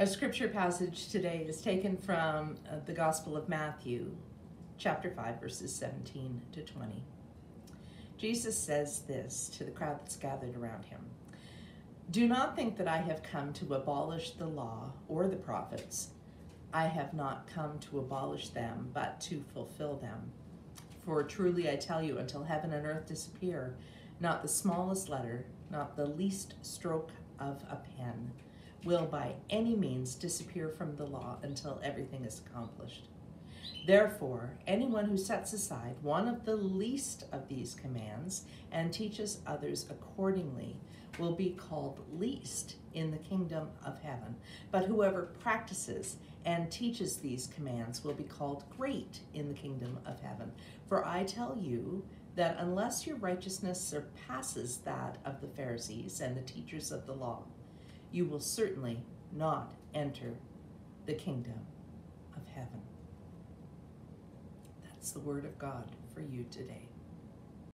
Our scripture passage today is taken from uh, the Gospel of Matthew, chapter 5, verses 17 to 20. Jesus says this to the crowd that's gathered around him Do not think that I have come to abolish the law or the prophets. I have not come to abolish them, but to fulfill them. For truly I tell you, until heaven and earth disappear, not the smallest letter, not the least stroke of a pen, will by any means disappear from the law until everything is accomplished. Therefore, anyone who sets aside one of the least of these commands and teaches others accordingly will be called least in the kingdom of heaven. But whoever practices and teaches these commands will be called great in the kingdom of heaven. For I tell you that unless your righteousness surpasses that of the Pharisees and the teachers of the law, you will certainly not enter the kingdom of heaven. That's the word of God for you today.